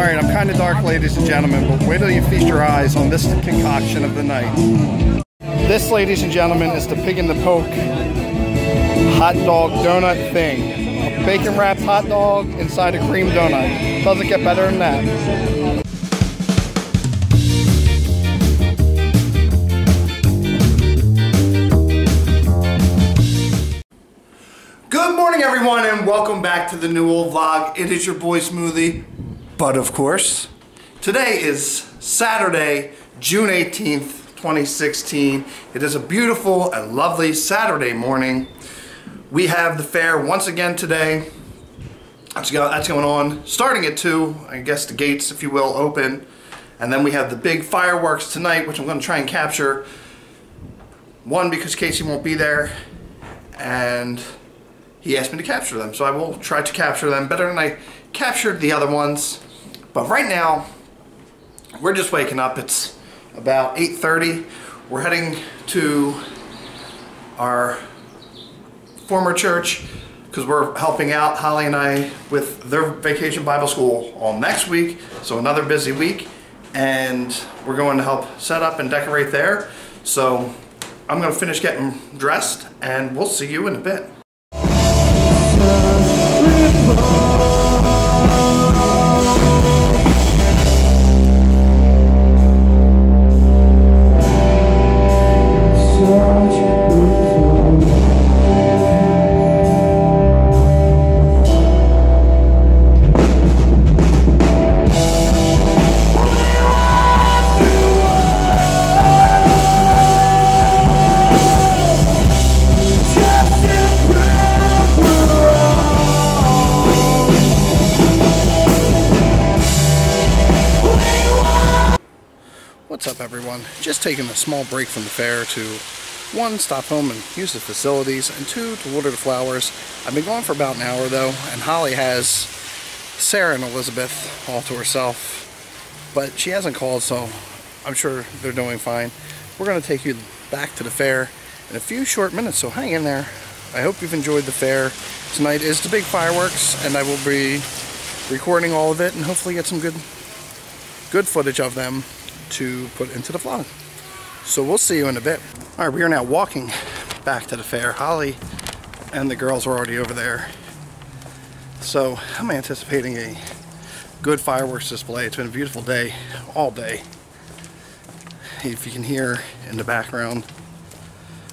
Alright, I'm kind of dark, ladies and gentlemen, but wait till you feast your eyes on this concoction of the night. This, ladies and gentlemen, is the pig in the poke hot dog donut thing. A bacon wrapped hot dog inside a cream donut. Doesn't get better than that. Good morning, everyone, and welcome back to the new old vlog. It is your boy Smoothie, but of course, today is Saturday, June 18th, 2016. It is a beautiful and lovely Saturday morning. We have the fair once again today. That's, going on starting at 2. I guess the gates, if you will, open. And then we have the big fireworks tonight, which I'm going to try and capture. One, because Casey won't be there, and he asked me to capture them. So I will try to capture them better than I captured the other ones. But right now, we're just waking up. It's about 8.30. We're heading to our former church because we're helping out Holly and I with their vacation Bible school all next week. So another busy week. And we're going to help set up and decorate there. So I'm going to finish getting dressed and we'll see you in a bit. What's up everyone? Just taking a small break from the fair to one, stop home and use the facilities, and two, to water the flowers. I've been gone for about an hour though, and Holly has Sarah and Elizabeth all to herself, but she hasn't called so I'm sure they're doing fine. We're going to take you back to the fair in a few short minutes, so hang in there. I hope you've enjoyed the fair. Tonight is the big fireworks, and I will be recording all of it and hopefully get some good good footage of them to put into the vlog. So we'll see you in a bit. All right, we are now walking back to the fair. Holly and the girls are already over there. So I'm anticipating a good fireworks display. It's been a beautiful day, all day. If you can hear in the background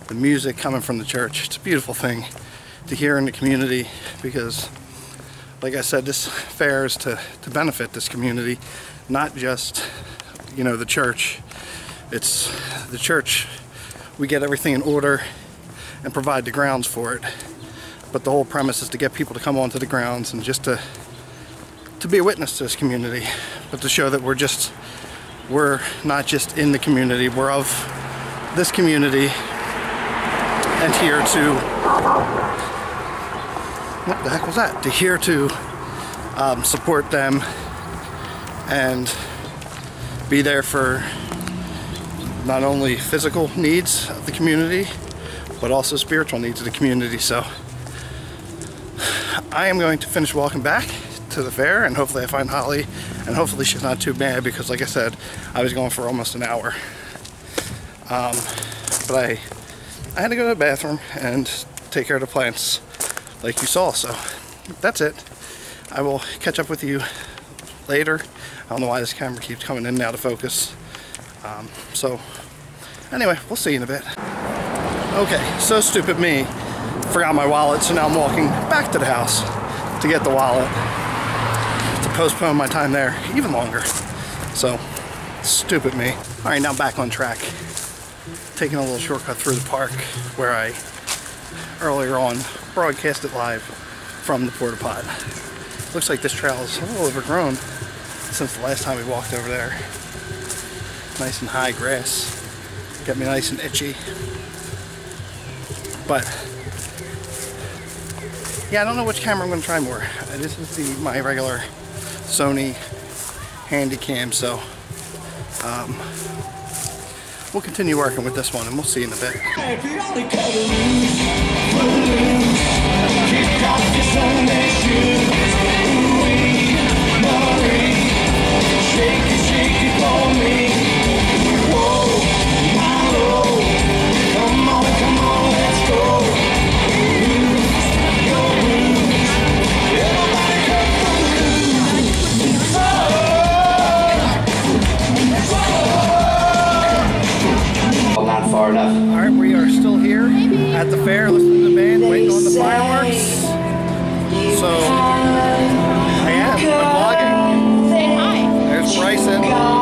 the music coming from the church, it's a beautiful thing to hear in the community because like I said, this fair is to, to benefit this community, not just you know, the church. It's the church. We get everything in order and provide the grounds for it. But the whole premise is to get people to come onto the grounds and just to to be a witness to this community, but to show that we're just we're not just in the community, we're of this community and here to what the heck was that? To here to um, support them and be there for not only physical needs of the community, but also spiritual needs of the community. So I am going to finish walking back to the fair and hopefully I find Holly and hopefully she's not too bad because like I said, I was going for almost an hour. Um, but I, I had to go to the bathroom and take care of the plants like you saw. So that's it. I will catch up with you later. I don't know why this camera keeps coming in and out of focus. Um, so anyway, we'll see you in a bit. Okay, so stupid me. Forgot my wallet, so now I'm walking back to the house to get the wallet to postpone my time there even longer. So, stupid me. All right, now back on track. Taking a little shortcut through the park where I earlier on broadcasted live from the porta pot. Looks like this trail is a little overgrown since the last time we walked over there. Nice and high grass. Got me nice and itchy. But, yeah, I don't know which camera I'm going to try more. Uh, This is the my regular Sony Handycam, so um, we'll continue working with this one and we'll see in a bit. fireworks. So, I am. I'm vlogging. Hi. There's Bryson.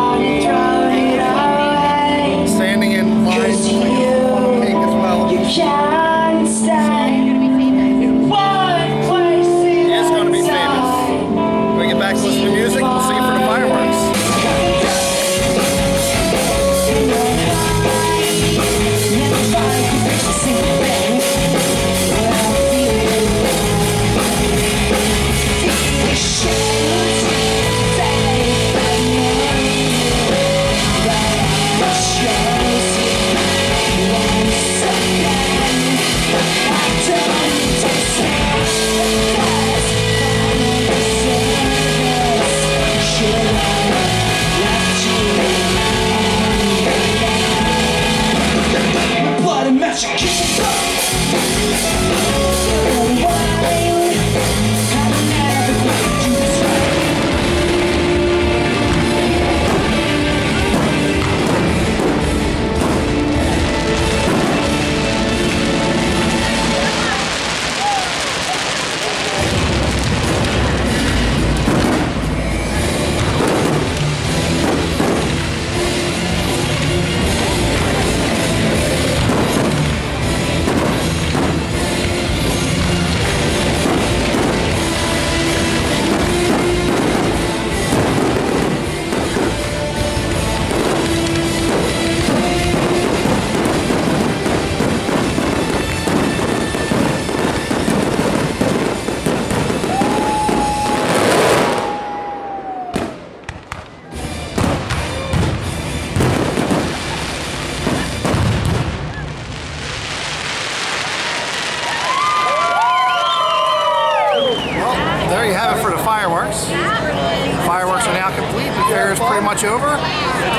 Fireworks. Fireworks are now complete. The fair is pretty much over.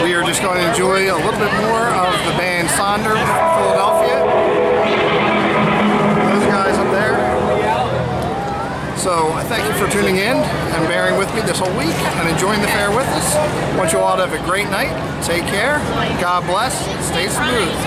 We are just going to enjoy a little bit more of the band Sonder from Philadelphia. Those guys up there. So I thank you for tuning in and bearing with me this whole week and enjoying the fair with us. want you all to have a great night. Take care. God bless. Stay smooth.